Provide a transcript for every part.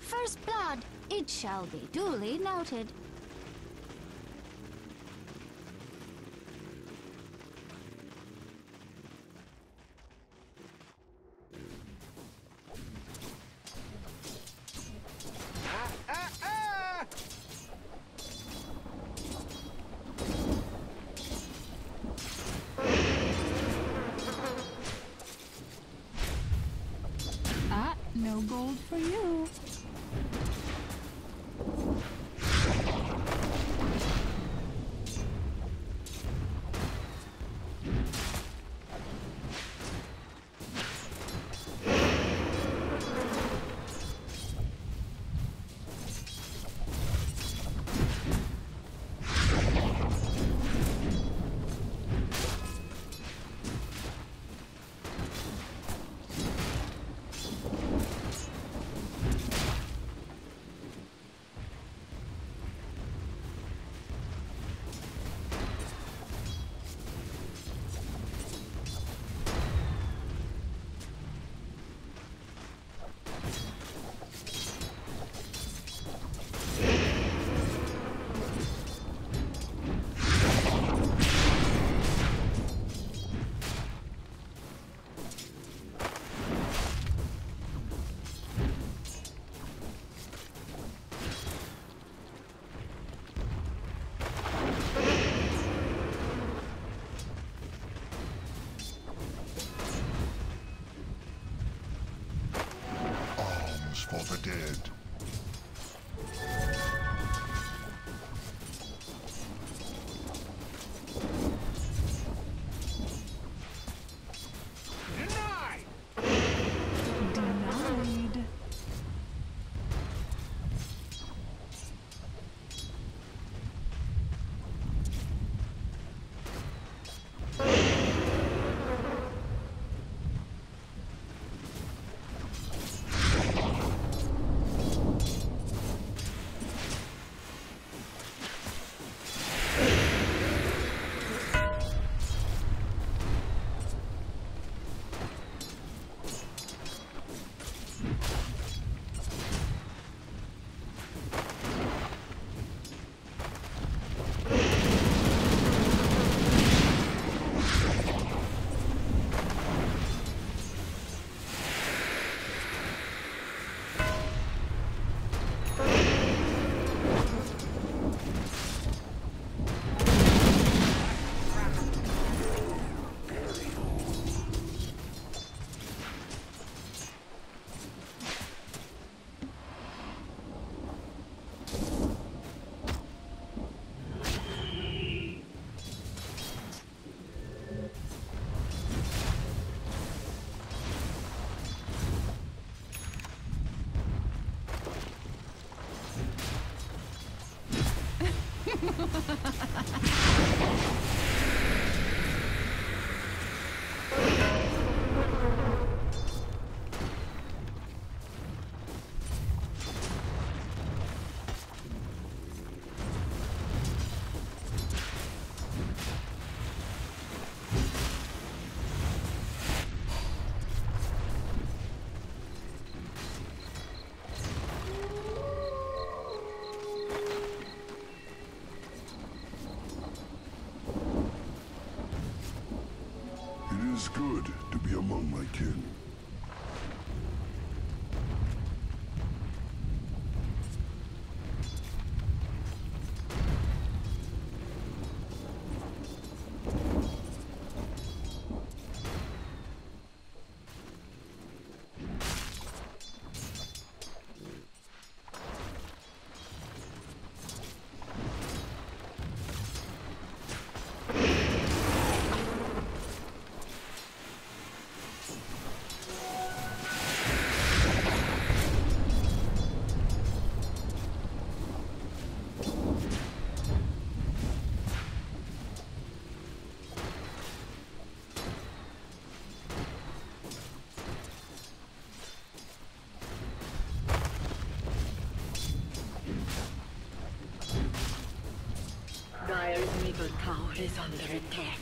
First blood. It shall be duly noted. Dead. Is under attack.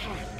Attack.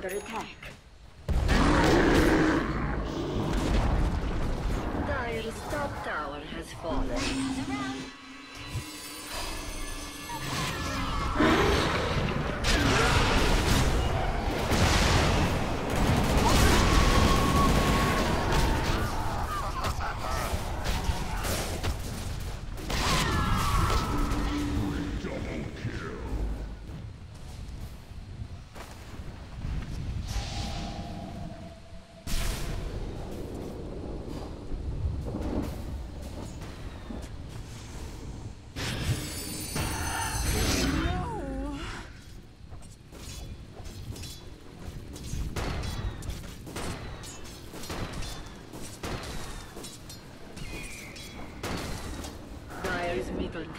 Tower is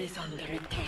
Is under attack.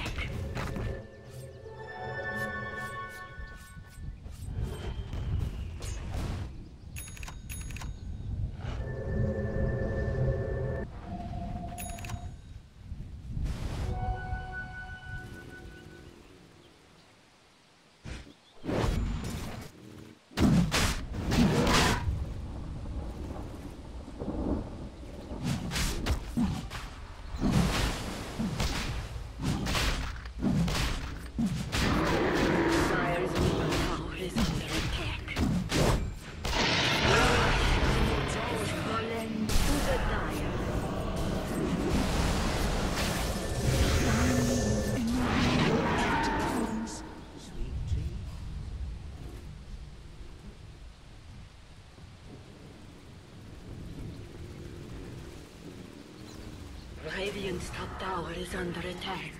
Is under attack.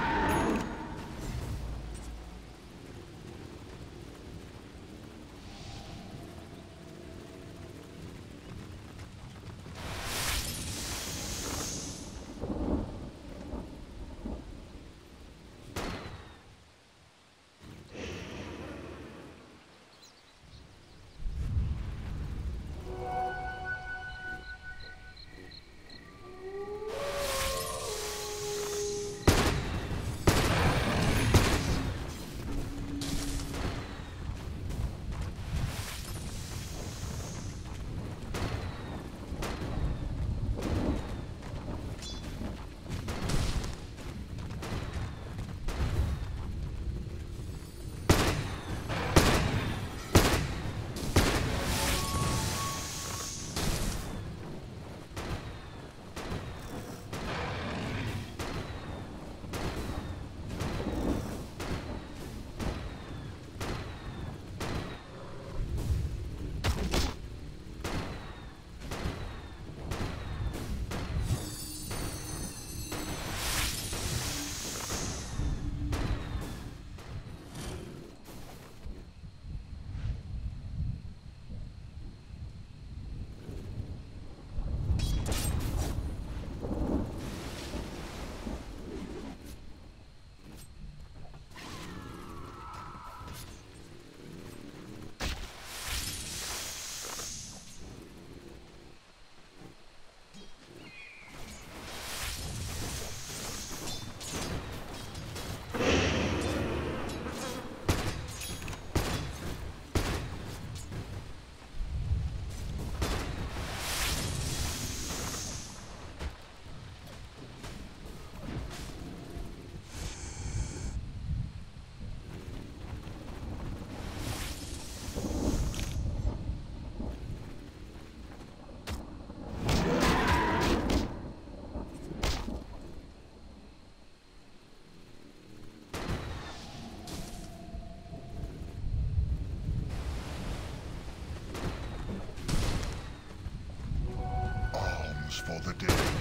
For the dead.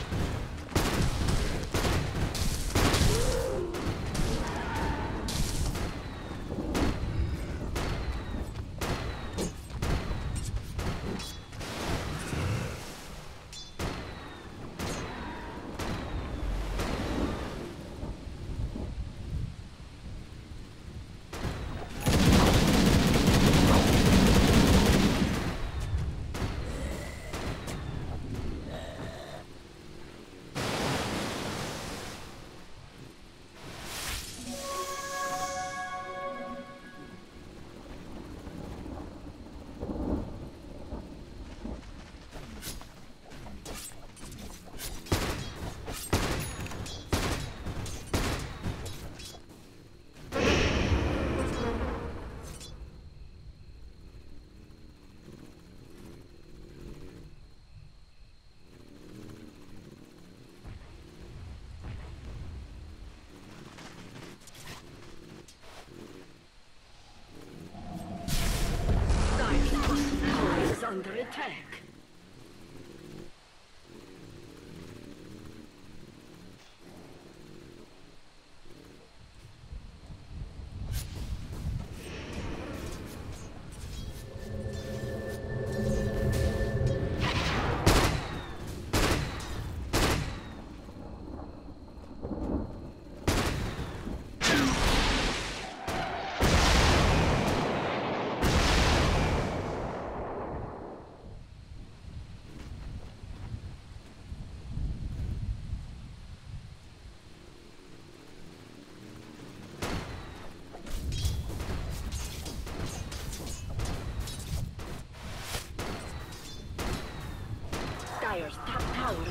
Attack.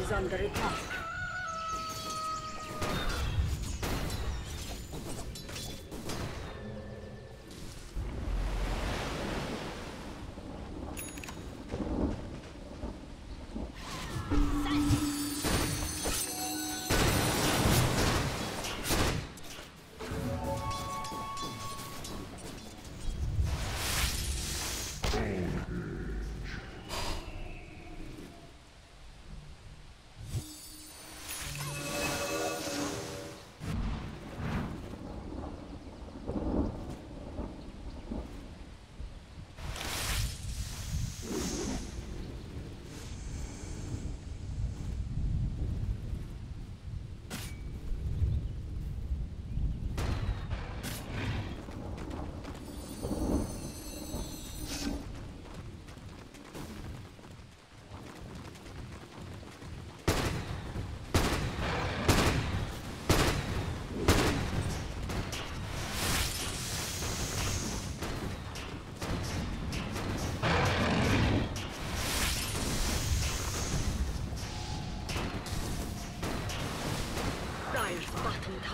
Is under attack.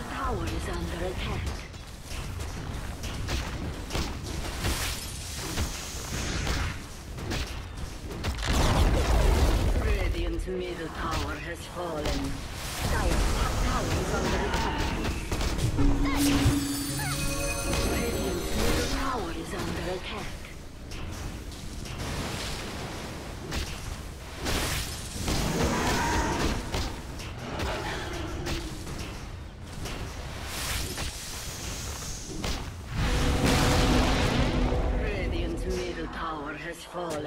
Middle tower is under attack. Middle tower has fallen.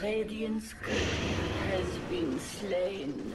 Radiance has been slain.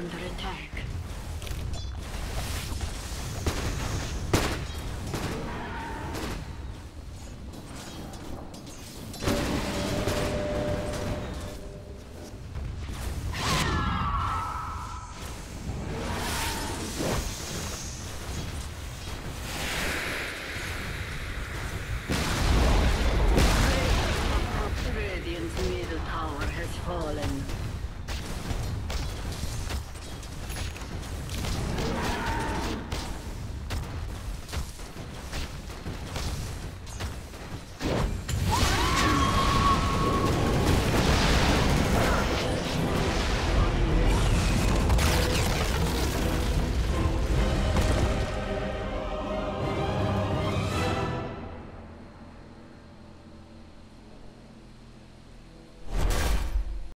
Under attack.